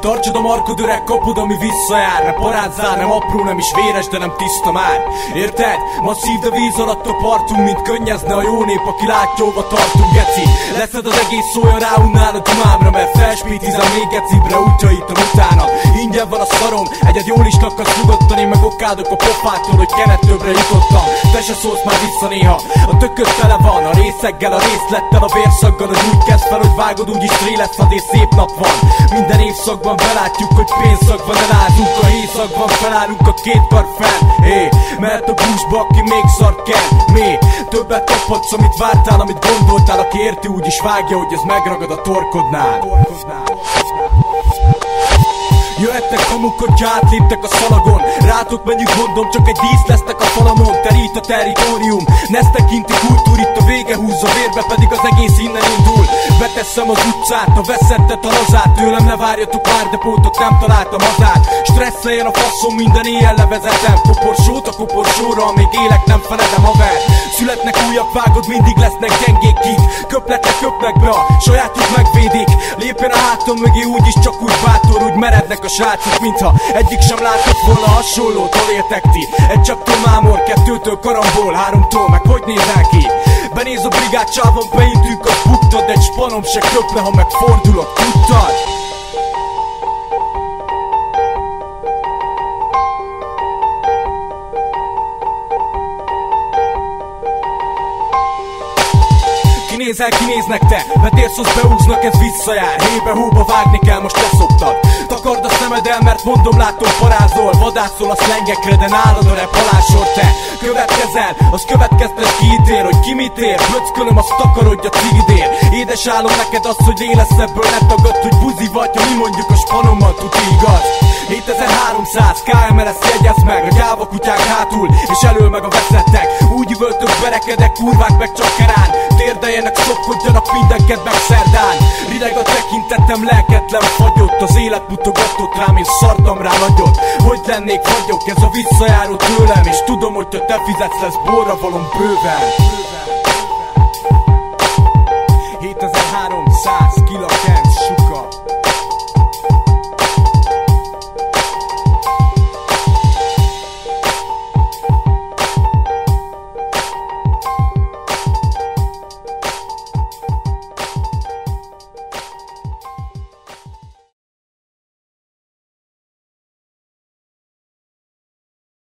Tartsad a markod öreg, kapod ami visszajár. Ne parázzál, nem apró, nem is véres, de nem tiszta már. Érted? Masszív, de víz alatt a partunk Mint könnyezne a jó nép, aki látja, hova tartunk, geci. Leszed az egész szója rá unnál a dumámra Mert felspítizem még gecibre, útjaitom utána. Ingyen van a szarom, egyet jól is lakkasz nyugodtan Én meg okádok a pofától, hogy kenetőbbre jutottam. Te se szólsz már vissza néha, a tököd tele van A részeggel, a részlettel, a vérszaggal Hogy úgy kezd fel, hogy vágod, úgyis tré lesz, szép nap van. Minden évszakban belátjuk, hogy pénzszak van Elázunk a hészakban, felállunk a két kar fenn Hé, mert a búzsba, aki még szart kell. Mi? Többet kaphatsz, amit vártál, amit gondoltál Aki érti, úgyis vágja, hogy ez megragad a torkodnál, torkodnál. Jöhettek hamuk, hogy átléptek a szalagon. Rátok menjük mondom, csak egy dísz lesztek a falamon. Terít a territórium, Nesz tekinti kultúr Itt a vége húzza vérbe, pedig az egész innen indul Beteszem az utcát, a veszettet, a lazát Tőlem ne várjatok már, de pótot nem találtam hazát Stresszeljen a faszom, minden éjjel levezetem. Koporsót a koporsóra, amíg élek nem feledem haver Születnek újak, vágod, mindig lesznek gyengék kit Köpletek, köpnek be, a sajátjuk megvédik. Lépjen a hátam mögé, úgyis csak úgy bátor, úgy merednek a srácok, mintha egyik sem látott volna hasonlót, hol éltek ti? Egy csaptól mámor, kettőtől karambol, háromtól, meg hogy nézel ki? Benéz a brigád csávon, beintünk a buktad, egy spanom se köpne, ha megfordulok, tudtad? Kinézel, kinéznek te, vetérszhoz beúznak, ez visszajár. Hébe hóba vágni kell, most leszoktad Takard a szemed el, mert mondom, látom parázol. Vadászol a szlengekre, de nálad a rep halásor te. Következel, az következtes kiítér, hogy ki mit ér Plöckölöm, azt takarodj a cigidér. Édes álom neked az, hogy élesz ebből, ne tagad, hogy buzi vagy Ha mi mondjuk a spanommal, tud igaz. 7300 KMLS jegyez meg A gyáva kutyák hátul És elől meg a veszettek. Úgy üvöltök berekedek kurvák meg csak kerán. Térdeljenek szopkodjanak mindenket meg szerdán. Rideg a tekintetem lelketlen fagyott Az élet mutogatott rám és szartam rá nagyot. Hogy lennék vagyok ez a visszajáró tőlem És tudom hogy te fizetsz lesz borra valom bőven 100 kilakent suka.